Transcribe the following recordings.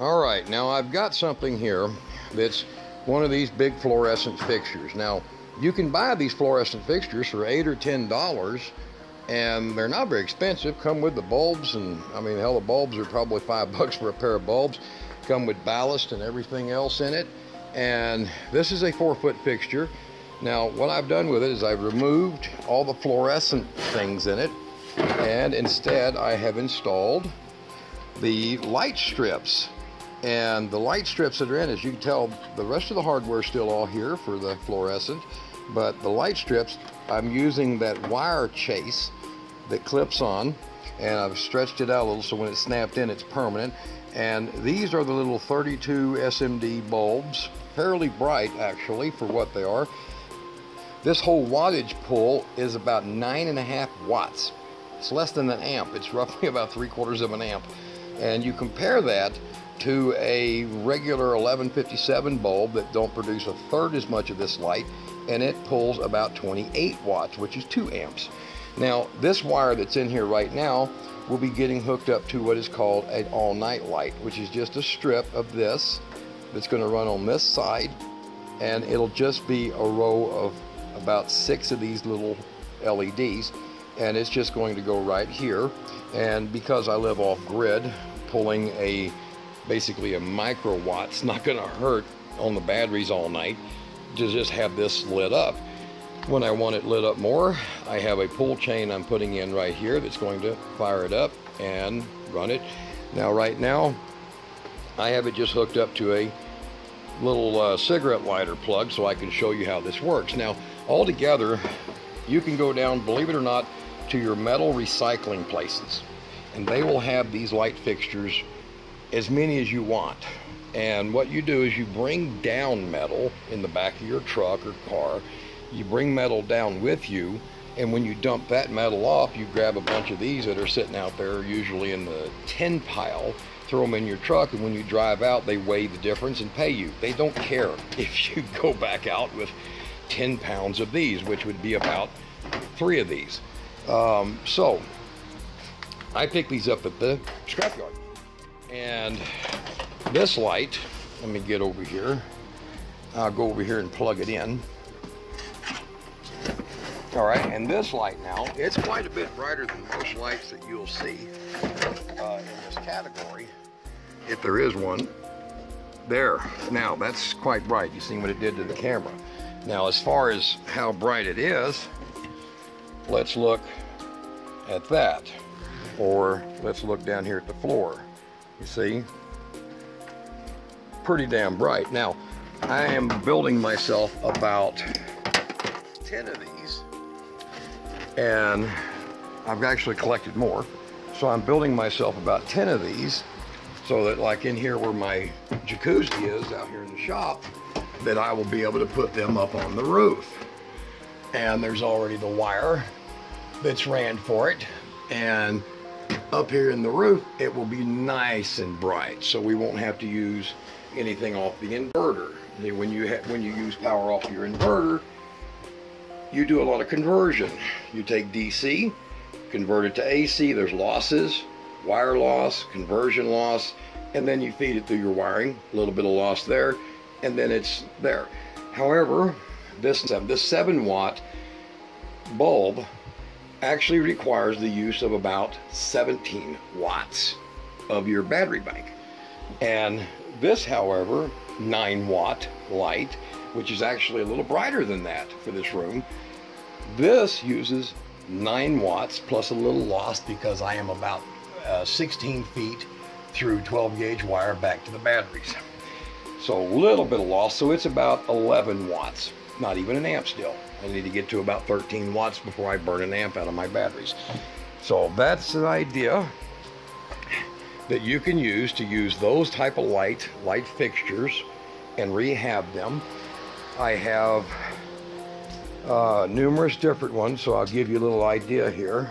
All right, now I've got something here that's one of these big fluorescent fixtures. Now, you can buy these fluorescent fixtures for eight or ten dollars and they're not very expensive. Come with the bulbs and i mean hell the bulbs are probably five bucks for a pair of bulbs. Come with ballast and everything else in it. And this is a four foot fixture. Now what i've done with it is i've removed all the fluorescent things in it and instead i have installed the light strips and the light strips that are in as you can tell the rest of the hardware is still all here for the fluorescent. But the light strips I'm using that wire chase that clips on and I've stretched it out a little so when it's snapped in it's permanent. And these are the little 32 SMD bulbs fairly bright actually for what they are. This whole wattage pull is about nine and a half watts. It's less than an amp. It's roughly about three quarters of an amp. And you compare that to a regular 1157 bulb that don't produce a third as much of this light and it pulls about 28 watts which is 2 amps. Now this wire that's in here right now will be getting hooked up to what is called an all-night light which is just a strip of this that's going to run on this side and it'll just be a row of about six of these little LEDs and it's just going to go right here. And because I live off grid pulling a basically a microwatt. It's not going to hurt on the batteries all night to just have this lit up. When I want it lit up more, I have a pull chain I'm putting in right here that's going to fire it up and run it. Now right now, I have it just hooked up to a little uh, cigarette lighter plug so I can show you how this works. Now, all together, you can go down, believe it or not, to your metal recycling places and they will have these light fixtures as many as you want. And what you do is you bring down metal in the back of your truck or car. You bring metal down with you, and when you dump that metal off, you grab a bunch of these that are sitting out there, usually in the tin pile, throw them in your truck, and when you drive out, they weigh the difference and pay you. They don't care if you go back out with 10 pounds of these, which would be about three of these. Um, so, I picked these up at the scrapyard. And this light, let me get over here. I'll go over here and plug it in. All right, and this light now, it's quite a bit brighter than most lights that you'll see uh, in this category, if there is one. There, now that's quite bright. You see what it did to the camera. Now, as far as how bright it is, let's look at that. Or let's look down here at the floor. You see? Pretty damn bright. Now, I am building myself about 10 of these. And I've actually collected more. So I'm building myself about 10 of these so that like in here where my jacuzzi is out here in the shop, that I will be able to put them up on the roof. And there's already the wire that's ran for it. And up here in the roof, it will be nice and bright, so we won't have to use anything off the inverter. When you when you use power off your inverter, you do a lot of conversion. You take DC, convert it to AC. There's losses, wire loss, conversion loss, and then you feed it through your wiring. A little bit of loss there, and then it's there. However, this this seven watt bulb actually requires the use of about 17 watts of your battery bank. And this, however, 9 watt light, which is actually a little brighter than that for this room, this uses 9 watts plus a little loss because I am about uh, 16 feet through 12 gauge wire back to the batteries. So a little bit of loss, so it's about 11 watts, not even an amp still. I need to get to about 13 watts before I burn an amp out of my batteries. So that's an idea that you can use to use those type of light, light fixtures and rehab them. I have uh, numerous different ones, so I'll give you a little idea here.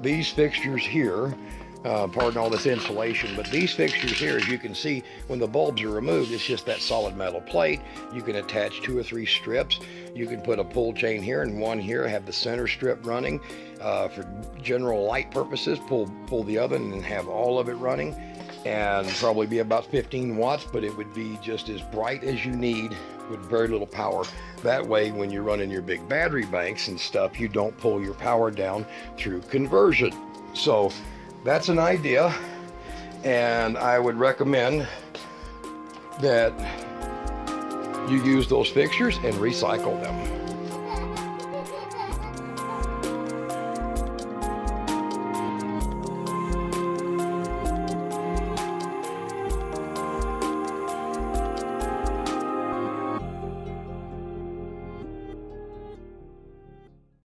These fixtures here uh, pardon all this insulation, but these fixtures here, as you can see, when the bulbs are removed, it's just that solid metal plate. You can attach two or three strips. You can put a pull chain here and one here, have the center strip running uh, for general light purposes. Pull, pull the oven and have all of it running and probably be about 15 watts, but it would be just as bright as you need with very little power. That way, when you're running your big battery banks and stuff, you don't pull your power down through conversion. So that's an idea, and I would recommend that you use those fixtures and recycle them.